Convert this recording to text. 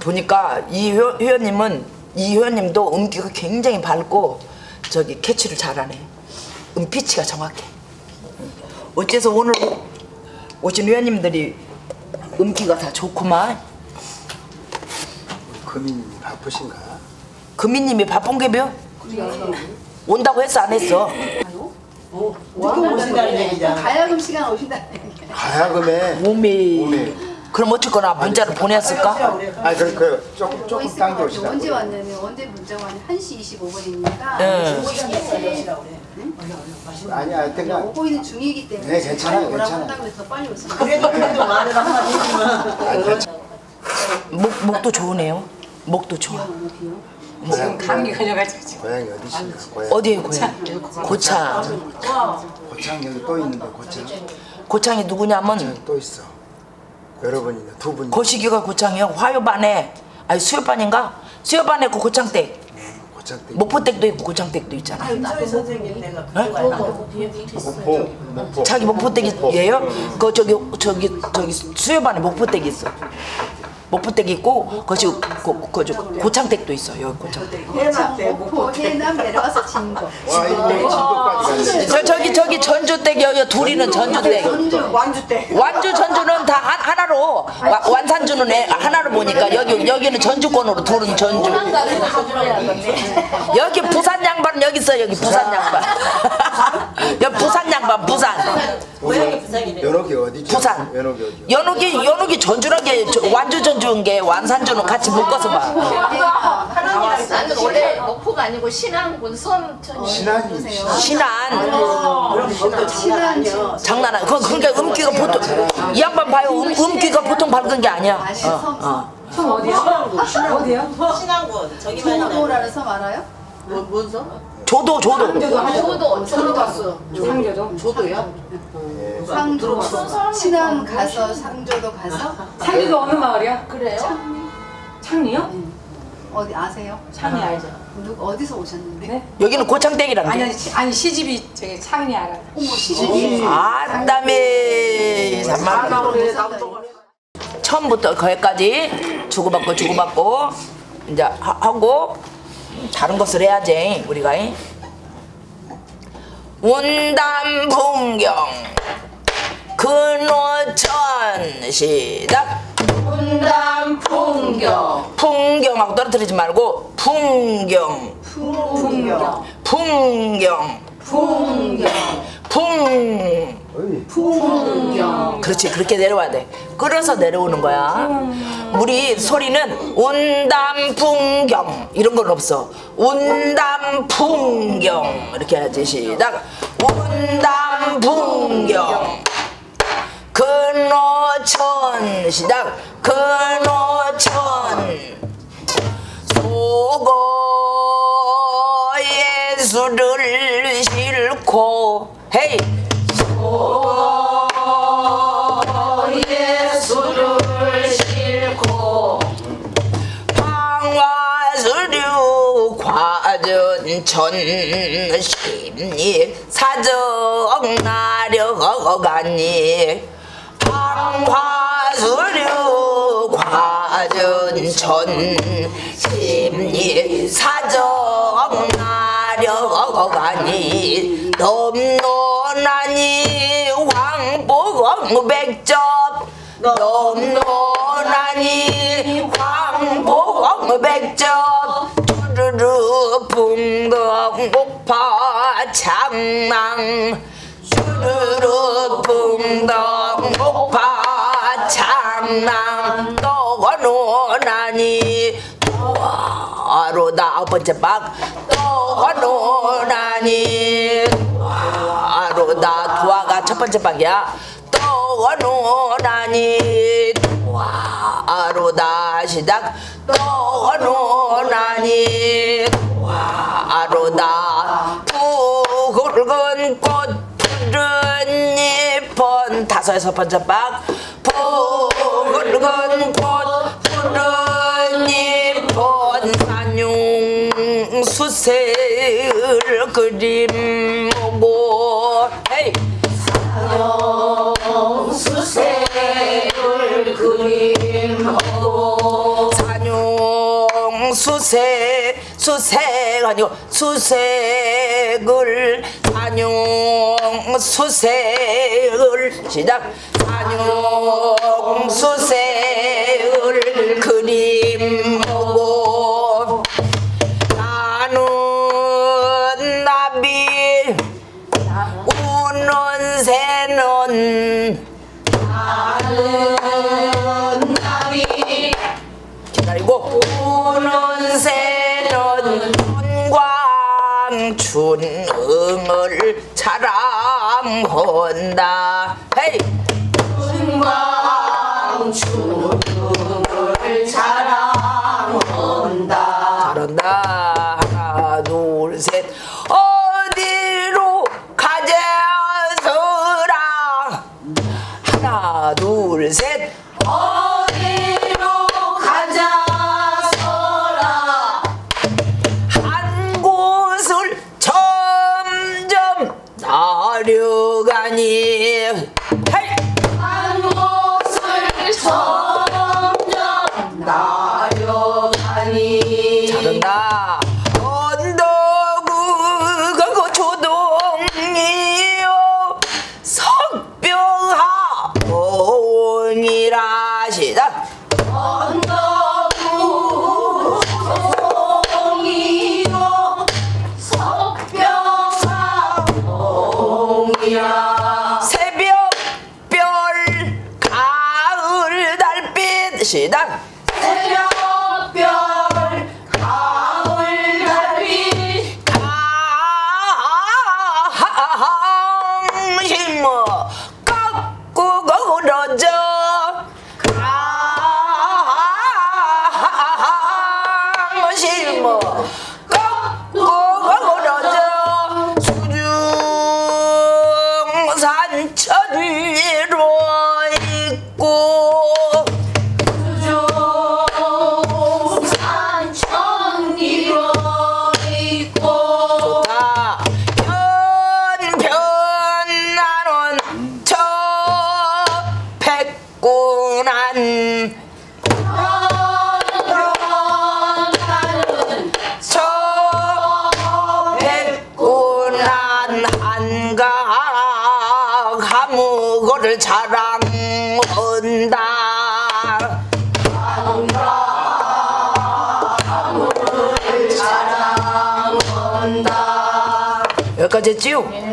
보니까 이 회- 회원님은 이 회원님도 음기가 굉장히 밝고 저기 캐치를 잘하네. 음피치가 정확해. 어째서 오늘 오신 회원님들이 음기가 다 좋구만. 금인 바쁘신가? 금이님이 바쁜 게며? 온다고 했어 안 했어? 지금 오신다는 얘기잖아. 가야금 시간 오신다는 얘기야. 가야금에 몸이 몸이. 그럼 어쨌거나 문자를 보냈을까? 아 그럼 그 조금 뭐 조금 있을 것 당겨 같아요. 오시다. 언제 왔냐면 언제 문자가 왔냐 1시 25분이니까 응. 아니 하여튼간 오고 있는 중이기 때문에 네, 괜찮아요, 빨리 오라고 괜찮아요. 한다고 해서 빨리 오세요. 그래도 그래도 말을 한마디. 목, 목도 좋으네요. 목도 좋아. 지금 감기 걸려가지고. 고향이 어디신가? 어디에 고향? 고창. 고창 여기 또 있는데 고창. 고창이 누구냐면 또 있어. 여러분이 두 분. 거시기가 고창이요. 화요반에 아니 수요반인가? 수요반에 그 고창댁. 고창 때. 목포댁도 있고 고창댁도 있잖아. 김철 선생님 내가 어? 목포 목포. 자기 목포댁이에요? 그 저기 저기 저기 수요반에 목포댁 있어. 목포댁 있고 거시 그저 고창댁도 있어. 여기 고창댁. 해남 때 목포 해남 내려와서 진거. 와 이게 진도까지. 저 저기 저기 전주댁 여기 둘이는 전주댁. 완주 때. 완주 전주는 다 하, 하나로 와- 완산 주는 애- 하나로 보니까 여기 여기는 전주권으로 둘은 전주. 여기 부산 양반 여기 있어 여기 부산 양반. 여기 부산 양반 부산. 연옥이 어디죠? 부산. 연옥이 어디요? 연옥이 연옥이 전주란 게 저- 완주 전주인 게 완산주는 같이 묶어서 봐. 나는 원래 목포가 아니고 신안군 신안이 신안 그럼 거기도 장난 아니야. 그 그러니까 음기가 보통 이 양반 봐요. 음, 음기가 보통 밝은 게 아니야. 아시 섬. 성 어디야? 어디야? 신안군 저기만 있는 조도라는 섬 알아요? 뭔 섬? 조도 조도. 저도 저도 갔어 상교도. 조도요? 상조. 신안 가서 상조도 가서 상교도 어느 마을이야? 그래요? 창리요? 어디 아세요? 창리 알죠. 누구 어디서 오셨는데? 네? 여기는 고창댁이란 아니 게. 아니, 시, 아니 시집이 저기 창리 알아. 어머 시집이. 아담에 잠만 처음부터 거기까지 주고받고 주고받고 이제 하- 하고 다른 것을 해야지 우리가 운담 풍경 근호천 시작. 분담 풍경. 풍경 하고 떨어뜨리지 말고 풍경. 풍경. 풍경. 풍경 풍. 풍경. 그렇지 그렇게 내려와야 돼. 끌어서 내려오는 거야. 우리 소리는 운담풍경. 이런 건 없어. 운담풍경. 이렇게 해야지. 시작. 운담풍경 근호천. 시작. 근호천. 속어 예수를 싣고. 헤이. 예수를 싣고. 방화수류 과전천 심리 사정 나려가니 방화수류 과전천 심리 사정 나려가니 넘노나니 황보공 백접 넘노나니 황보공 백접 쭈르르 풍덩 목파 창망 쭈르르 풍덩 목파 창망 떠노나니. 도와로 나 번째 박. 도와로 나 도화가 첫 번째 박이야. 도와로 나 시작. 도와로 나 잎은 다섯 여섯 번째 박 붉은 꽃 푸른 잎은 산용 수세를 그림 헤이. 수세를 산용 수색 아니고 수색을 산용 수색을 시작. 산용 수색을 그림하고 나는 나비 우는 새는 나비. 기다리고. 우는 새는 윤광춘응을 자랑한다. 헤이! 순광춘을 자랑한다. 잘한다 나 Yeah. 백군한 나는 저 백군한 한가 가무거를 자랑한다. 여기까지 했지요?